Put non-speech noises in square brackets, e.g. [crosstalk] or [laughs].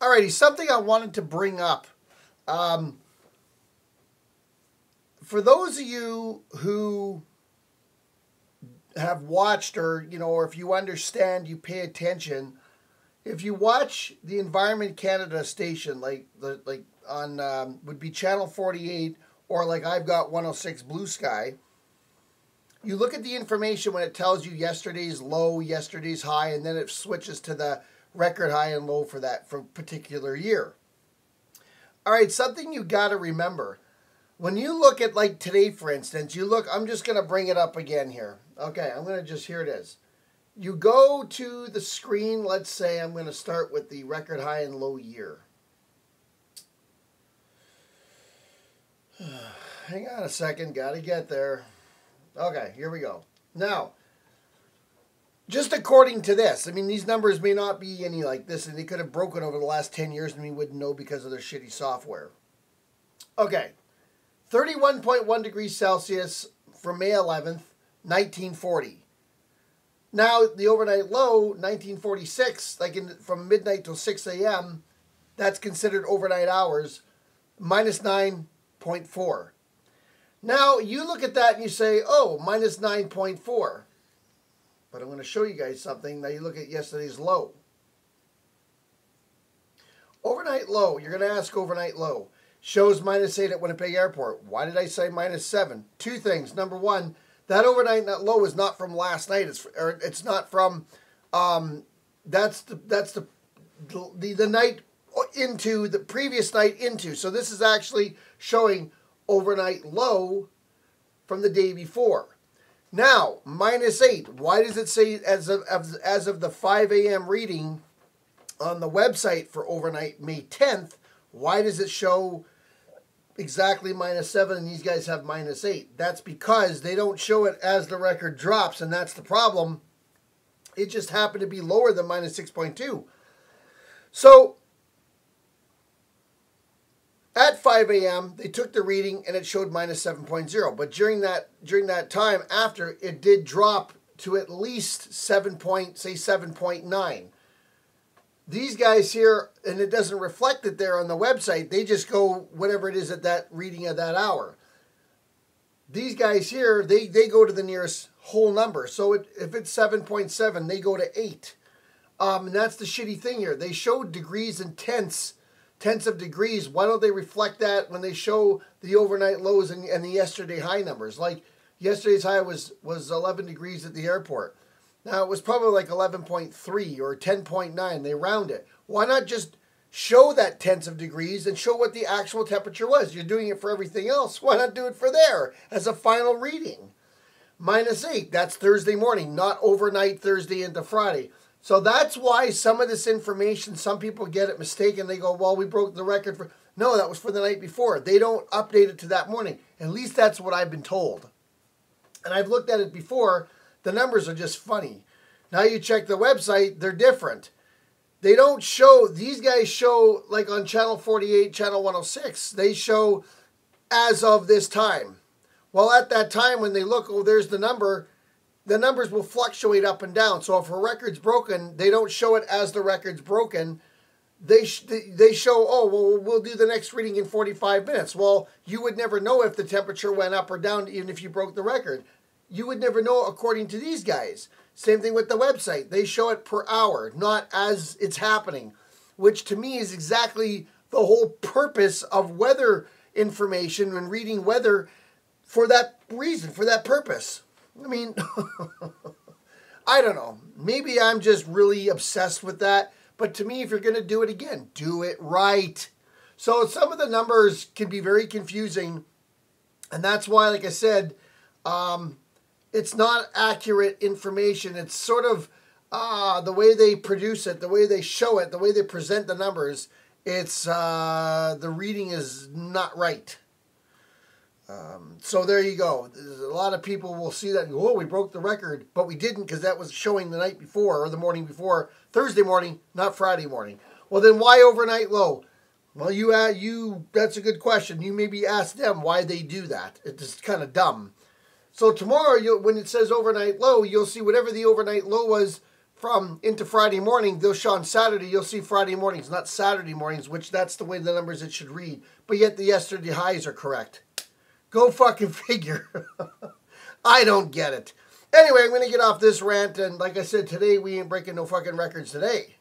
Alrighty, something I wanted to bring up. Um, for those of you who have watched or you know or if you understand you pay attention if you watch the environment canada station like the like on um, would be channel 48 or like i've got 106 blue sky you look at the information when it tells you yesterday's low yesterday's high and then it switches to the record high and low for that for particular year all right something you got to remember when you look at like today for instance you look i'm just going to bring it up again here Okay, I'm going to just, here it is. You go to the screen, let's say I'm going to start with the record high and low year. [sighs] Hang on a second, got to get there. Okay, here we go. Now, just according to this, I mean, these numbers may not be any like this, and they could have broken over the last 10 years, and we wouldn't know because of their shitty software. Okay, 31.1 degrees Celsius for May 11th, 1940. Now, the overnight low, 1946, like in, from midnight till 6 a.m., that's considered overnight hours, minus 9.4. Now, you look at that and you say, oh, minus 9.4. But I'm going to show you guys something. Now, you look at yesterday's low. Overnight low, you're going to ask overnight low. Shows minus 8 at Winnipeg Airport. Why did I say minus 7? Two things. Number one, that overnight net low is not from last night. It's or it's not from. Um, that's the that's the the the night into the previous night into. So this is actually showing overnight low from the day before. Now minus eight. Why does it say as of as of the five a.m. reading on the website for overnight May tenth? Why does it show? exactly minus seven and these guys have minus eight. That's because they don't show it as the record drops, and that's the problem. It just happened to be lower than minus 6.2. So at 5 a.m. they took the reading and it showed minus 7.0. But during that during that time after, it did drop to at least 7 point, say 7.9 these guys here, and it doesn't reflect it there on the website, they just go whatever it is at that reading of that hour. These guys here, they, they go to the nearest whole number. So it, if it's 7.7, they go to 8. Um, and that's the shitty thing here. They showed degrees and tenths, tenths of degrees. Why don't they reflect that when they show the overnight lows and, and the yesterday high numbers? Like yesterday's high was, was 11 degrees at the airport. Now it was probably like 11.3 or 10.9. They round it. Why not just show that tenths of degrees and show what the actual temperature was? You're doing it for everything else. Why not do it for there as a final reading? Minus 8, that's Thursday morning, not overnight Thursday into Friday. So that's why some of this information, some people get it mistaken. They go, well, we broke the record for. No, that was for the night before. They don't update it to that morning. At least that's what I've been told. And I've looked at it before the numbers are just funny. Now you check the website, they're different. They don't show, these guys show, like on channel 48, channel 106, they show as of this time. Well, at that time, when they look, oh, there's the number, the numbers will fluctuate up and down. So if a record's broken, they don't show it as the record's broken. They, they show, oh, well, we'll do the next reading in 45 minutes. Well, you would never know if the temperature went up or down, even if you broke the record you would never know according to these guys. Same thing with the website. They show it per hour, not as it's happening, which to me is exactly the whole purpose of weather information and reading weather for that reason, for that purpose. I mean, [laughs] I don't know. Maybe I'm just really obsessed with that. But to me, if you're going to do it again, do it right. So some of the numbers can be very confusing. And that's why, like I said, um, it's not accurate information. It's sort of uh, the way they produce it, the way they show it, the way they present the numbers. It's uh, the reading is not right. Um, so there you go. There's a lot of people will see that and go, "Oh, we broke the record," but we didn't because that was showing the night before or the morning before, Thursday morning, not Friday morning. Well, then why overnight low? Well, you uh, you that's a good question. You maybe ask them why they do that. It's kind of dumb. So tomorrow, you when it says overnight low, you'll see whatever the overnight low was from into Friday morning, they'll show on Saturday, you'll see Friday mornings, not Saturday mornings, which that's the way the numbers it should read. But yet the yesterday highs are correct. Go fucking [laughs] figure. I don't get it. Anyway, I'm going to get off this rant. And like I said, today we ain't breaking no fucking records today.